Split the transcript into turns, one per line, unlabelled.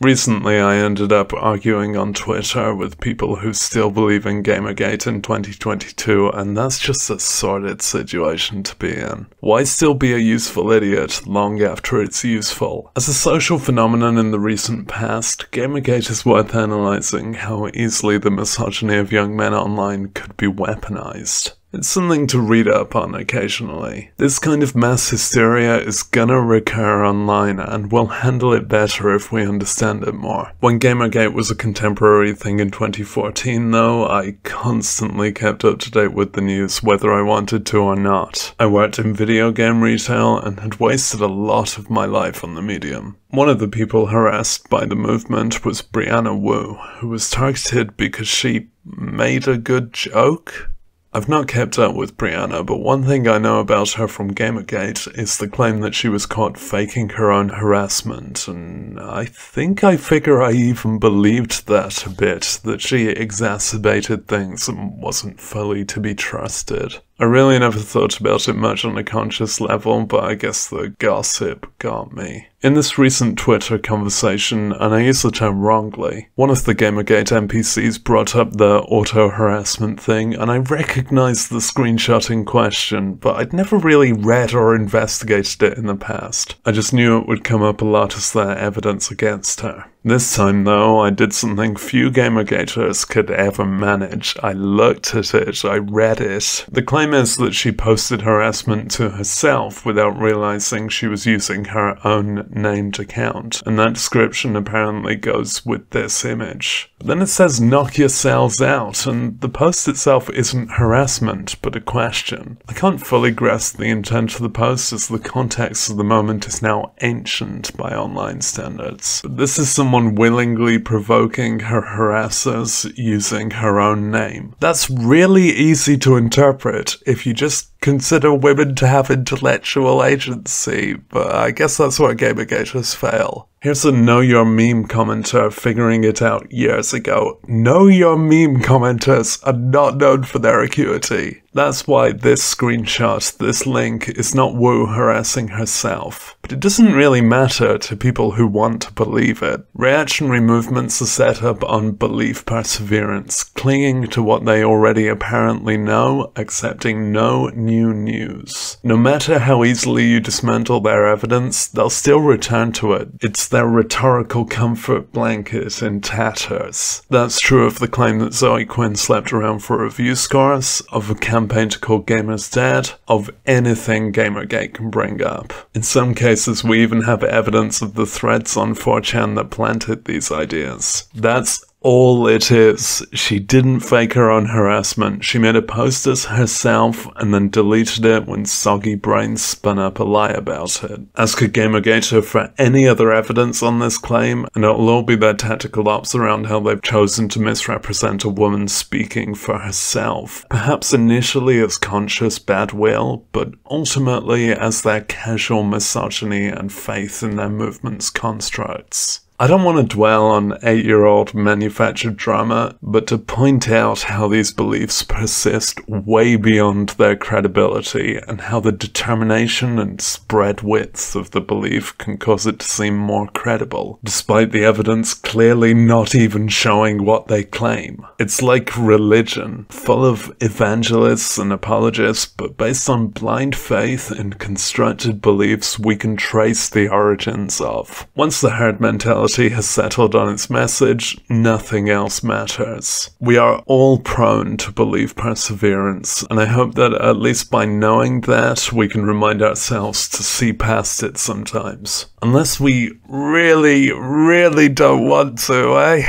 Recently, I ended up arguing on Twitter with people who still believe in Gamergate in 2022, and that's just a sordid situation to be in. Why still be a useful idiot long after it's useful? As a social phenomenon in the recent past, Gamergate is worth analysing how easily the misogyny of young men online could be weaponized. It's something to read up on occasionally. This kind of mass hysteria is gonna recur online and we'll handle it better if we understand it more. When Gamergate was a contemporary thing in 2014 though, I constantly kept up to date with the news whether I wanted to or not. I worked in video game retail and had wasted a lot of my life on the medium. One of the people harassed by the movement was Brianna Wu, who was targeted because she made a good joke? I've not kept up with Brianna, but one thing I know about her from Gamergate is the claim that she was caught faking her own harassment, and I think I figure I even believed that a bit, that she exacerbated things and wasn't fully to be trusted. I really never thought about it much on a conscious level, but I guess the gossip got me. In this recent Twitter conversation, and I use the term wrongly, one of the Gamergate NPCs brought up the auto-harassment thing, and I recognized the screenshot in question, but I'd never really read or investigated it in the past. I just knew it would come up a lot as their evidence against her. This time, though, I did something few Gamergaters could ever manage. I looked at it, I read it. The claim is that she posted harassment to herself without realizing she was using her own named account, and that description apparently goes with this image. Then it says knock yourselves out, and the post itself isn't harassment, but a question. I can't fully grasp the intent of the post as the context of the moment is now ancient by online standards. But this is someone willingly provoking her harassers using her own name. That's really easy to interpret if you just consider women to have intellectual agency, but I guess that's where Gamergaters fail. Here's a Know Your Meme commenter figuring it out years ago. Know Your Meme commenters are not known for their acuity. That's why this screenshot, this link, is not Wu harassing herself. But it doesn't really matter to people who want to believe it. Reactionary movements are set up on belief perseverance, clinging to what they already apparently know, accepting no new new news. No matter how easily you dismantle their evidence, they'll still return to it. It's their rhetorical comfort blanket in tatters. That's true of the claim that Zoe Quinn slept around for review scores, of a campaign to call gamers dead, of anything Gamergate can bring up. In some cases, we even have evidence of the threads on 4chan that planted these ideas. That's all it is. She didn't fake her own harassment. She made a post as herself and then deleted it when Soggy Brains spun up a lie about it. Ask a Gamergator for any other evidence on this claim, and it'll all be their tactical ops around how they've chosen to misrepresent a woman speaking for herself. Perhaps initially as conscious bad will, but ultimately as their casual misogyny and faith in their movement's constructs. I don't want to dwell on eight year old manufactured drama, but to point out how these beliefs persist way beyond their credibility and how the determination and spread width of the belief can cause it to seem more credible, despite the evidence clearly not even showing what they claim. It's like religion, full of evangelists and apologists, but based on blind faith and constructed beliefs we can trace the origins of. Once the herd mentality has settled on its message, nothing else matters. We are all prone to belief perseverance, and I hope that at least by knowing that, we can remind ourselves to see past it sometimes. Unless we really, really don't want to, eh?